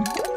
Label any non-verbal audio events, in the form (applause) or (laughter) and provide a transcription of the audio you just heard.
Mm-hmm. (laughs)